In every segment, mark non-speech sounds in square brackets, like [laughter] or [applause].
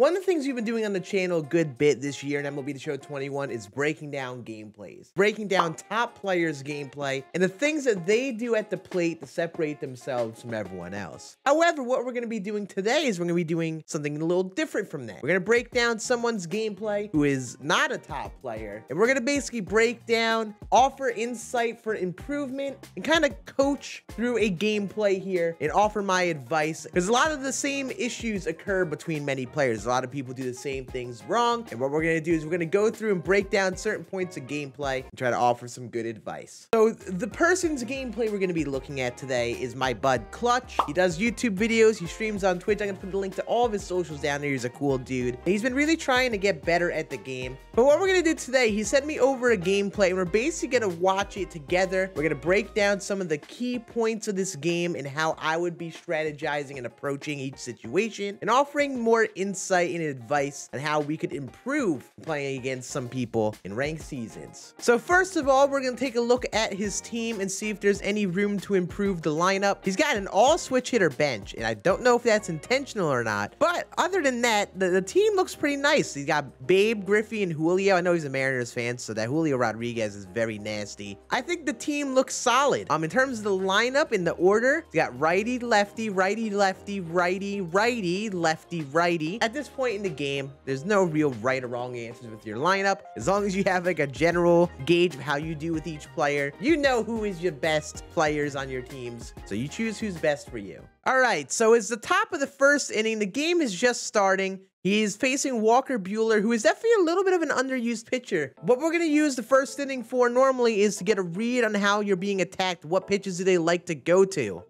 One of the things we've been doing on the channel a good bit this year in MLB The Show 21 is breaking down gameplays, breaking down top players' gameplay, and the things that they do at the plate to separate themselves from everyone else. However, what we're going to be doing today is we're going to be doing something a little different from that. We're going to break down someone's gameplay who is not a top player, and we're going to basically break down, offer insight for improvement, and kind of coach through a gameplay here and offer my advice because a lot of the same issues occur between many players lot of people do the same things wrong. And what we're to do is we're to go through and break down certain points of gameplay and try to offer some good advice. So the person's gameplay we're to be looking at today is my bud Clutch. He does YouTube videos. He streams on Twitch. I'm to put the link to all of his socials down there. He's a cool dude. And he's been really trying to get better at the game. But what we're to do today, he sent me over a gameplay and we're basically to watch it together. We're to break down some of the key points of this game and how I would be strategizing and approaching each situation and offering more insight insight and advice on how we could improve playing against some people in ranked seasons. So first of all, we're going to take a look at his team and see if there's any room to improve the lineup. He's got an all switch hitter bench, and I don't know if that's intentional or not. But other than that, the, the team looks pretty nice. He's got Babe, Griffey, and Julio. I know he's a Mariners fan, so that Julio Rodriguez is very nasty. I think the team looks solid. Um, In terms of the lineup in the order, you got righty, lefty, righty, lefty, righty, righty, lefty, righty. At this point in the game, there's no real right or wrong answers with your lineup. As long as you have like a general gauge of how you do with each player, you know who is your best players on your teams. So you choose who's best for you. All right, so it's the top of the first inning. The game is just starting. He's facing Walker Buehler, who is definitely a little bit of an underused pitcher. What we're going to use the first inning for normally is to get a read on how you're being attacked. What pitches do they like to go to?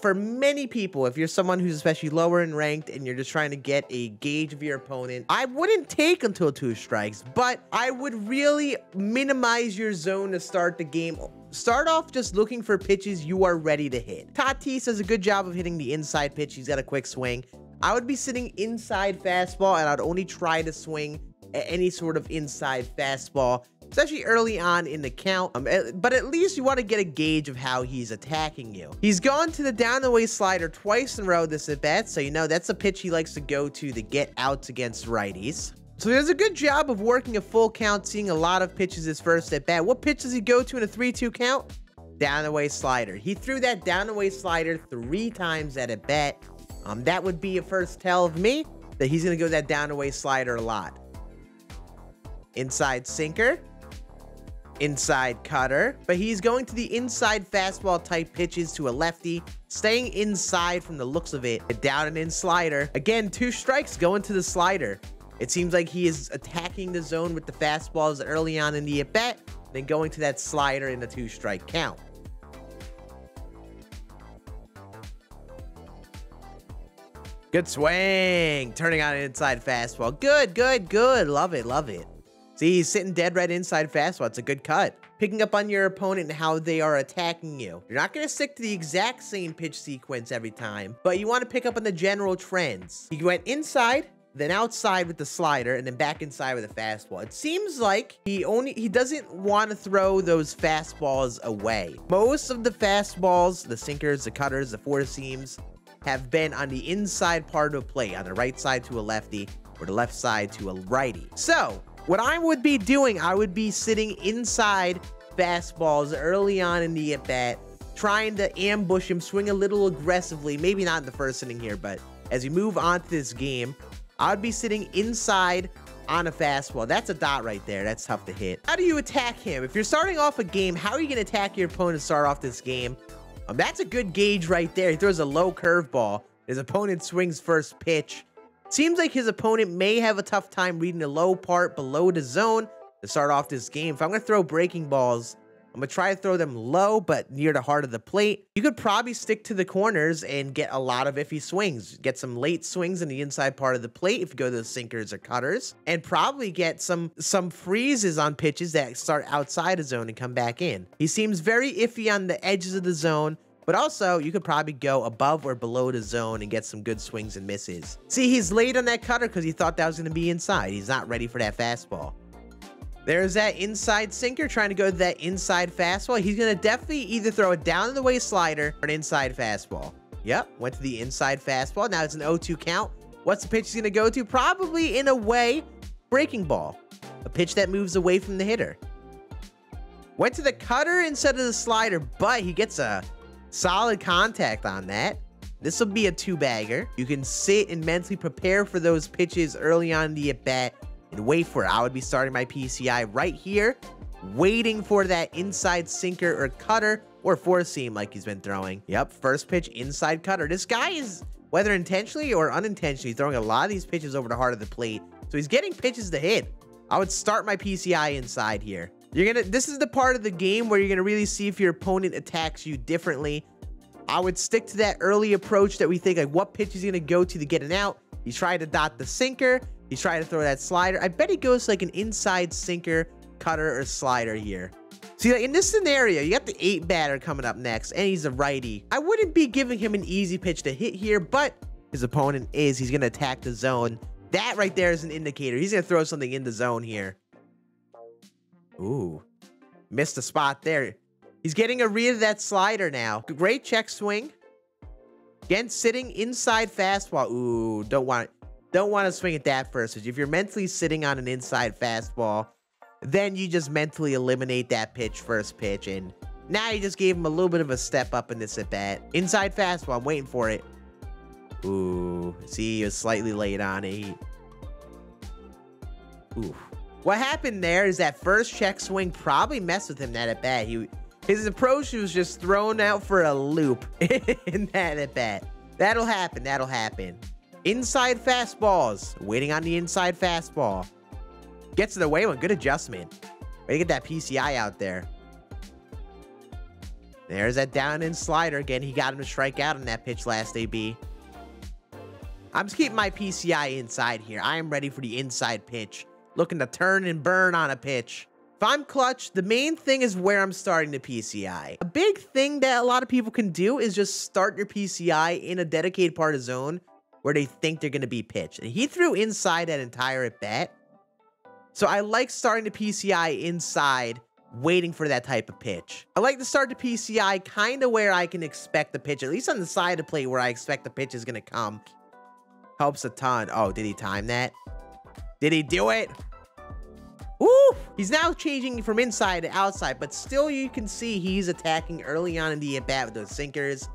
For many people, if you're someone who's especially lower in ranked and you're just trying to get a gauge of your opponent, I wouldn't take until two strikes, but I would really minimize your zone to start the game Start off just looking for pitches you are ready to hit. Tatis does a good job of hitting the inside pitch. He's got a quick swing. I would be sitting inside fastball and I'd only try to swing at any sort of inside fastball, especially early on in the count. Um, but at least you want to get a gauge of how he's attacking you. He's gone to the down the way slider twice in a row this at bat, so you know that's a pitch he likes to go to to get outs against righties. So he does a good job of working a full count, seeing a lot of pitches his first at bat. What pitch does he go to in a 3-2 count? Down the way slider. He threw that down the way slider three times at a bat. Um, that would be a first tell of me that he's going to go that down away slider a lot. Inside sinker. Inside cutter. But he's going to the inside fastball type pitches to a lefty. Staying inside from the looks of it. A down and in slider. Again, two strikes going to the slider. It seems like he is attacking the zone with the fastballs early on in the at-bat. Then going to that slider in the two strike count. Good swing. Turning on an inside fastball. Good, good, good. Love it, love it. See, he's sitting dead right inside fastball. It's a good cut. Picking up on your opponent and how they are attacking you. You're not going to stick to the exact same pitch sequence every time, but you want to pick up on the general trends. He went inside, then outside with the slider, and then back inside with a fastball. It seems like he only he doesn't want to throw those fastballs away. Most of the fastballs, the sinkers, the cutters, the four seams, have been on the inside part of a play, on the right side to a lefty or the left side to a righty. So, what I would be doing, I would be sitting inside fastballs early on in the at-bat, trying to ambush him, swing a little aggressively, maybe not in the first inning here, but as we move on to this game, I would be sitting inside on a fastball. That's a dot right there. That's tough to hit. How do you attack him? If you're starting off a game, how are you going to attack your opponent to start off this game? Um, that's a good gauge right there. He throws a low curveball. His opponent swings first pitch. Seems like his opponent may have a tough time reading the low part below the zone to start off this game. If I'm going to throw breaking balls, I'm to try to throw them low, but near the heart of the plate. You could probably stick to the corners and get a lot of iffy swings. Get some late swings in the inside part of the plate if you go to the sinkers or cutters. And probably get some, some freezes on pitches that start outside the zone and come back in. He seems very iffy on the edges of the zone. But also, you could probably go above or below the zone and get some good swings and misses. See, he's late on that cutter because he thought that was going to be inside. He's not ready for that fastball. There's that inside sinker trying to go to that inside fastball. He's going to definitely either throw a down in the way slider or an inside fastball. Yep, went to the inside fastball. Now it's an 0-2 count. What's the pitch he's going to go to? Probably, in a way, breaking ball. A pitch that moves away from the hitter. Went to the cutter instead of the slider, but he gets a solid contact on that. This will be a two-bagger. You can sit and mentally prepare for those pitches early on the at-bat and wait for it. I would be starting my PCI right here, waiting for that inside sinker or cutter or four seam like he's been throwing. Yep, first pitch inside cutter. This guy is, whether intentionally or unintentionally, throwing a lot of these pitches over the heart of the plate. So he's getting pitches to hit. I would start my PCI inside here. You're gonna, this is the part of the game where you're gonna really see if your opponent attacks you differently. I would stick to that early approach that we think like what pitch he's gonna go to to get an out. He's trying to dot the sinker. He's trying to throw that slider. I bet he goes like an inside sinker, cutter, or slider here. See, in this scenario, you got the eight batter coming up next, and he's a righty. I wouldn't be giving him an easy pitch to hit here, but his opponent is. He's gonna attack the zone. That right there is an indicator. He's going to throw something in the zone here. Ooh. Missed a spot there. He's getting a read of that slider now. Great check swing. Again, sitting inside fastball. Ooh, don't want don't want to swing at that first. If you're mentally sitting on an inside fastball, then you just mentally eliminate that pitch first pitch. And now you just gave him a little bit of a step up in this at bat. Inside fastball. I'm waiting for it. Ooh, see, he was slightly late on it. Ooh. What happened there is that first check swing probably messed with him that at bat. He, his approach was just thrown out for a loop [laughs] in that at bat. That'll happen. That'll happen. Inside fastballs. Waiting on the inside fastball. Gets to the way one. Good adjustment. Way to get that PCI out there. There's that down in slider again. He got him to strike out on that pitch last AB. I'm just keeping my PCI inside here. I am ready for the inside pitch. Looking to turn and burn on a pitch. If I'm clutch, the main thing is where I'm starting the PCI. A big thing that a lot of people can do is just start your PCI in a dedicated part of zone where they think they're going to be pitched. And he threw inside that entire at bat. So I like starting the PCI inside, waiting for that type of pitch. I like to start the PCI kind of where I can expect the pitch, at least on the side of the plate where I expect the pitch is going to come. Helps a ton. Oh, did he time that? Did he do it? Ooh! He's now changing from inside to outside, but still you can see he's attacking early on in the at-bat with those sinkers.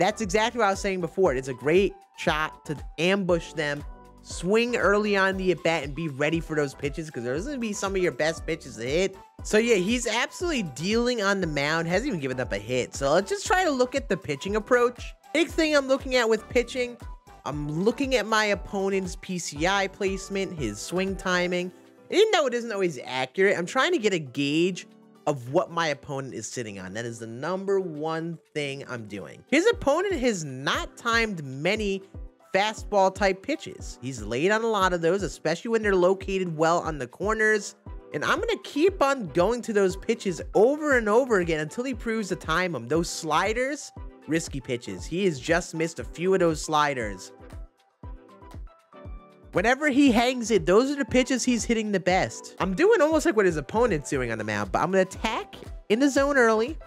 That's exactly what I was saying before. It's a great shot to ambush them, swing early on the at-bat, and be ready for those pitches because there's going to be some of your best pitches to hit. So yeah, he's absolutely dealing on the mound, hasn't even given up a hit. So let's just try to look at the pitching approach. Big thing I'm looking at with pitching I'm looking at my opponent's PCI placement, his swing timing. Even though it isn't always accurate, I'm trying to get a gauge of what my opponent is sitting on. That is the number one thing I'm doing. His opponent has not timed many fastball type pitches. He's laid on a lot of those, especially when they're located well on the corners. And I'm going to keep on going to those pitches over and over again until he proves to time them. Those sliders, risky pitches. He has just missed a few of those sliders. Whenever he hangs it, those are the pitches he's hitting the best. I'm doing almost like what his opponent's doing on the mound, but I'm going to attack in the zone early.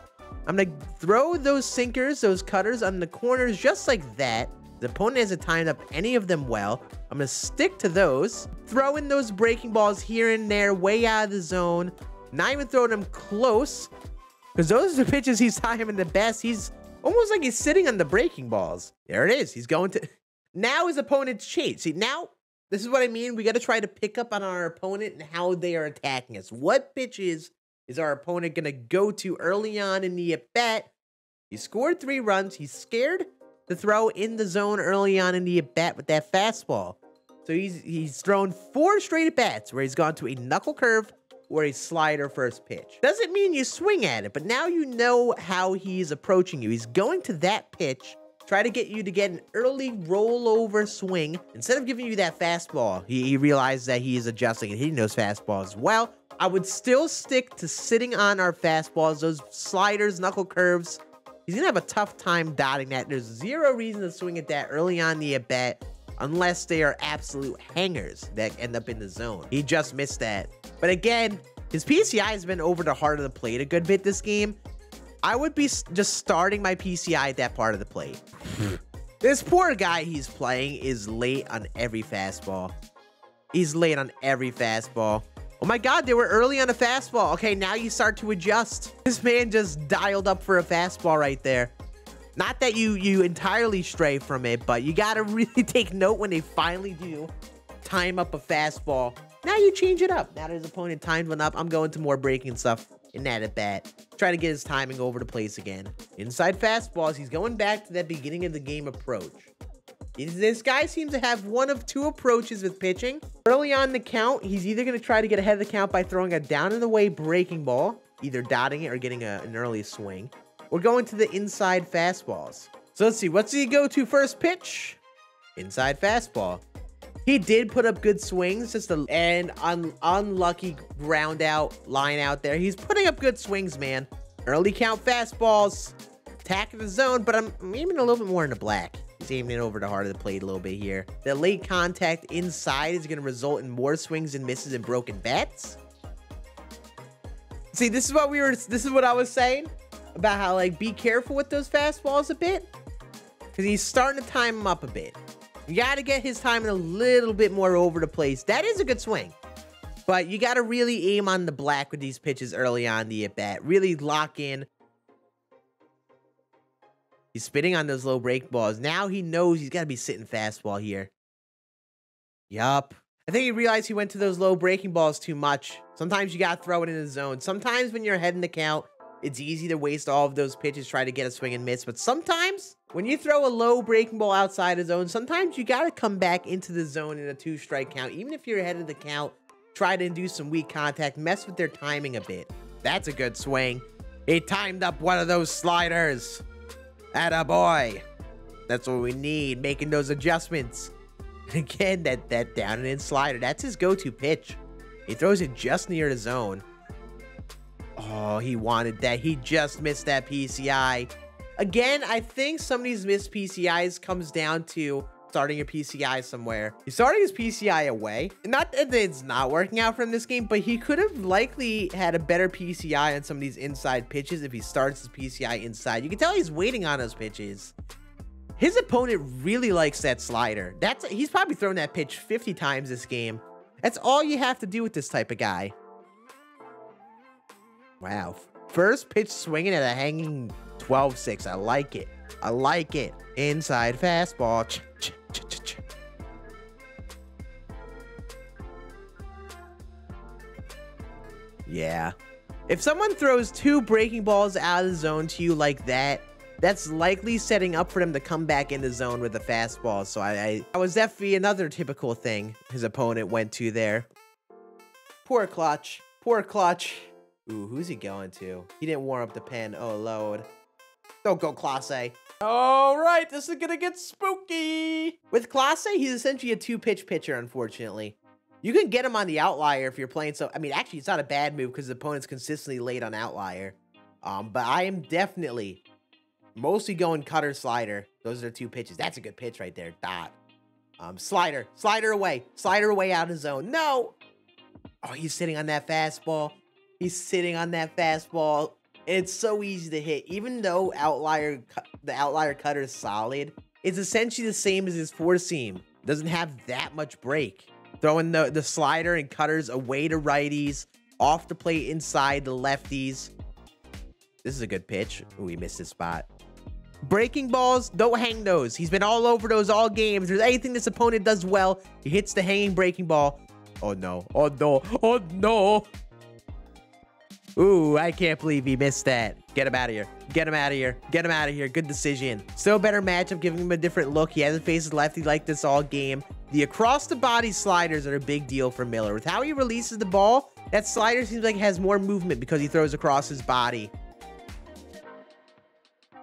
I'm going to throw those sinkers, those cutters on the corners just like that. The opponent hasn't timed up any of them well. I'm going to stick to those. Throw in those breaking balls here and there, way out of the zone. Not even throwing them close. Because those are the pitches he's [laughs] timing the best. He's Almost like he's sitting on the breaking balls. There it is. He's going to... [laughs] Now his opponent's changed. See, now, this is what I mean. We got to try to pick up on our opponent and how they are attacking us. What pitches is our opponent going to go to early on in the at-bat? He scored three runs. He's scared to throw in the zone early on in the at-bat with that fastball. So he's he's thrown four straight at-bats where he's gone to a knuckle curve, or a slider first pitch. Doesn't mean you swing at it, but now you know how he's approaching you. He's going to that pitch, try to get you to get an early rollover swing. Instead of giving you that fastball, he, he realizes that he is adjusting and hitting those fastballs well. I would still stick to sitting on our fastballs, those sliders, knuckle curves. He's going to have a tough time dotting that. There's zero reason to swing at that early on the at-bat unless they are absolute hangers that end up in the zone. He just missed that. But again, his PCI has been over the heart of the plate a good bit this game. I would be just starting my PCI at that part of the plate. [laughs] This poor guy he's playing is late on every fastball. He's late on every fastball. Oh my god, they were early on a fastball. Okay, now you start to adjust. This man just dialed up for a fastball right there. Not that you you entirely stray from it, but you gotta [laughs] really take note when they finally do time up a fastball. Now you change it up. Now that his opponent timed one up, I'm going to more breaking stuff in that at bat. Try to get his timing over to place again. Inside fastballs, he's going back to that beginning of the game approach. This guy seems to have one of two approaches with pitching. Early on the count, he's either going to try to get ahead of the count by throwing a down and away breaking ball, either dotting it or getting a, an early swing, or going to the inside fastballs. So let's see, what's he go to first pitch? Inside fastball. He did put up good swings, just a and un, unlucky ground out line out there. He's putting up good swings, man. Early count fastballs, attacking the zone, but I'm aiming a little bit more into black. He's aiming it over the heart of the plate a little bit here. The late contact inside is going to result in more swings and misses and broken bats. See, this is what we were, this is what I was saying about how, like, be careful with those fastballs a bit. Because he's starting to time them up a bit. You got to get his timing a little bit more over the place. That is a good swing. But you got to really aim on the black with these pitches early on the at-bat. Really lock in He's spitting on those low break balls. Now he knows he's got to be sitting fastball here. Yup. I think he realized he went to those low breaking balls too much. Sometimes you got to throw it in the zone. Sometimes when you're ahead in the count, it's easy to waste all of those pitches trying to get a swing and miss. But sometimes when you throw a low breaking ball outside the zone, sometimes you got to come back into the zone in a two strike count. Even if you're ahead of the count, try to induce some weak contact, mess with their timing a bit. That's a good swing. He timed up one of those sliders. Atta boy. That's what we need, making those adjustments. [laughs] Again, that, that down and in slider, that's his go-to pitch. He throws it just near the zone. Oh, he wanted that. He just missed that PCI. Again, I think some of these missed PCIs comes down to starting your PCI somewhere. He's starting his PCI away. Not that it's not working out for him this game, but he could have likely had a better PCI on some of these inside pitches if he starts his PCI inside. You can tell he's waiting on those pitches. His opponent really likes that slider. That's He's probably thrown that pitch 50 times this game. That's all you have to do with this type of guy. Wow. First pitch swinging at a hanging 12-6. I like it. I like it. Inside fastball. Ch -ch -ch yeah. If someone throws two breaking balls out of the zone to you like that, that's likely setting up for them to come back in the zone with a fastball. So I, I, I was definitely another typical thing his opponent went to there. Poor Clutch. Poor Clutch. Ooh, who's he going to? He didn't warm up the pen. Oh, Lord. Don't go Clase. All right, this is gonna get spooky. With Clase, he's essentially a two-pitch pitcher, unfortunately. You can get him on the outlier if you're playing so... I mean, actually, it's not a bad move because the opponent's consistently late on outlier. Um, but I am definitely mostly going cutter slider. Those are two pitches. That's a good pitch right there. Dot. Um, slider. Slider away. Slider away out of zone. No! Oh, he's sitting on that fastball. He's sitting on that fastball. It's so easy to hit. Even though outlier the outlier cutter is solid, it's essentially the same as his four seam. Doesn't have that much break. Throwing the, the slider and cutters away to righties, off the plate inside the lefties. This is a good pitch. Ooh, he missed his spot. Breaking balls, don't hang those. He's been all over those all games. There's anything this opponent does well, he hits the hanging breaking ball. Oh no, oh no, oh no. Ooh, I can't believe he missed that. Get him out of here. Get him out of here. Get him out of here. Good decision. Still a better matchup, giving him a different look. He hasn't faced lefty like this all game. The across-the-body sliders are a big deal for Miller. With how he releases the ball, that slider seems like it has more movement because he throws across his body.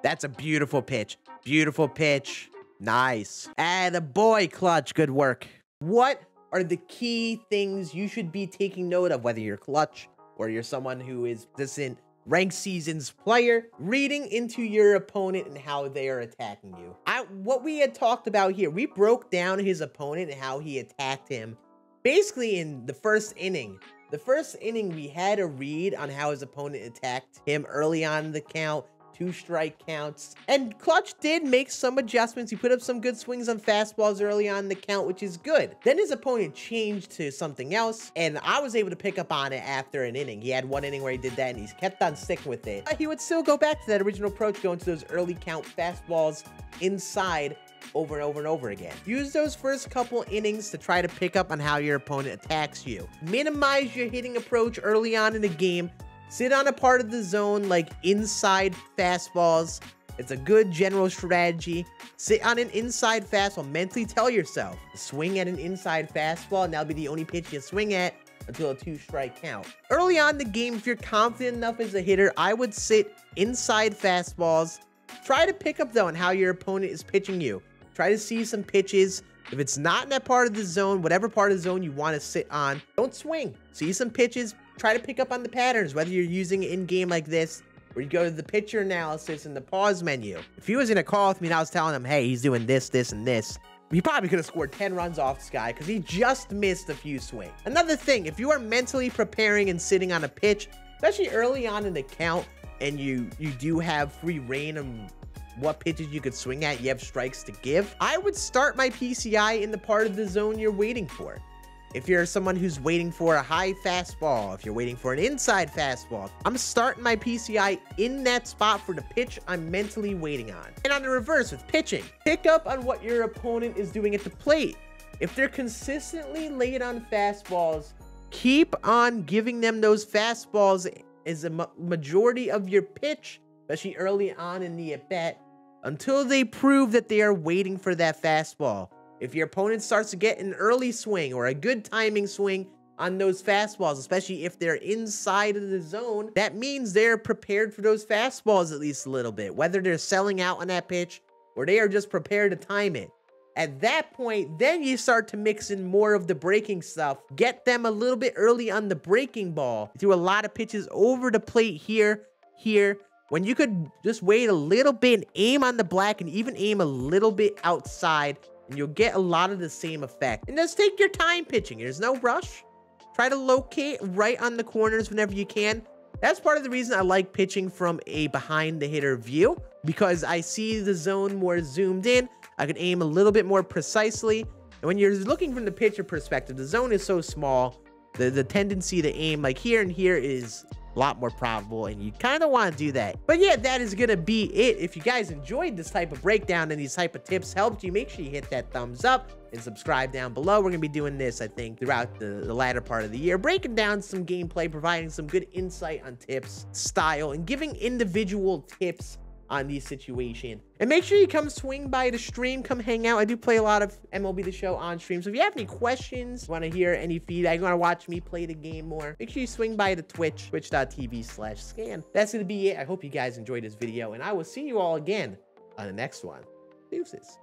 That's a beautiful pitch. Beautiful pitch. Nice. And a boy, Clutch. Good work. What are the key things you should be taking note of, whether you're Clutch or you're someone who is distant ranked seasons player, reading into your opponent and how they are attacking you. I, what we had talked about here, we broke down his opponent and how he attacked him basically in the first inning. The first inning, we had a read on how his opponent attacked him early on in the count, two strike counts. And Clutch did make some adjustments. He put up some good swings on fastballs early on the count, which is good. Then his opponent changed to something else, and I was able to pick up on it after an inning. He had one inning where he did that, and he's kept on sticking with it. But He would still go back to that original approach, going to those early count fastballs inside over and over and over again. Use those first couple innings to try to pick up on how your opponent attacks you. Minimize your hitting approach early on in the game. Sit on a part of the zone like inside fastballs. It's a good general strategy. Sit on an inside fastball. Mentally tell yourself, swing at an inside fastball, and that'll be the only pitch you swing at until a two strike count. Early on the game, if you're confident enough as a hitter, I would sit inside fastballs. Try to pick up though on how your opponent is pitching you. Try to see some pitches. If it's not in that part of the zone, whatever part of the zone you want to sit on, don't swing. See some pitches. Try to pick up on the patterns, whether you're using it in game like this, or you go to the pitcher analysis in the pause menu. If he was in a call with me and I was telling him, hey, he's doing this, this, and this, he probably could have scored 10 runs off this guy because he just missed a few swings. Another thing, if you are mentally preparing and sitting on a pitch, especially early on in the count, and you you do have free reign of what pitches you could swing at, you have strikes to give, I would start my PCI in the part of the zone you're waiting for. If you're someone who's waiting for a high fastball, if you're waiting for an inside fastball, I'm starting my PCI in that spot for the pitch I'm mentally waiting on. And on the reverse with pitching, pick up on what your opponent is doing at the plate. If they're consistently late on fastballs, keep on giving them those fastballs as a majority of your pitch, especially early on in the at bat, until they prove that they are waiting for that fastball. If your opponent starts to get an early swing or a good timing swing on those fastballs, especially if they're inside of the zone, that means they're prepared for those fastballs at least a little bit, whether they're selling out on that pitch or they are just prepared to time it. At that point, then you start to mix in more of the breaking stuff. Get them a little bit early on the breaking ball. Do a lot of pitches over the plate here, here, when you could just wait a little bit and aim on the black and even aim a little bit outside and you'll get a lot of the same effect. And just take your time pitching. There's no rush. Try to locate right on the corners whenever you can. That's part of the reason I like pitching from a behind the hitter view because I see the zone more zoomed in. I can aim a little bit more precisely. And when you're looking from the pitcher perspective, the zone is so small. The, the tendency to aim like here and here is lot more probable and you kind of want to do that. But yeah, that is going to be it. If you guys enjoyed this type of breakdown and these type of tips helped you, make sure you hit that thumbs up and subscribe down below. We're going to be doing this, I think, throughout the, the latter part of the year, breaking down some gameplay, providing some good insight on tips, style, and giving individual tips on these situations. And make sure you come swing by the stream, come hang out. I do play a lot of MLB The Show on stream. So if you have any questions, want to hear any feedback, you want to watch me play the game more, make sure you swing by the Twitch, twitch.tv slash Scann. That's going to be it. I hope you guys enjoyed this video, and I will see you all again on the next one. Deuces.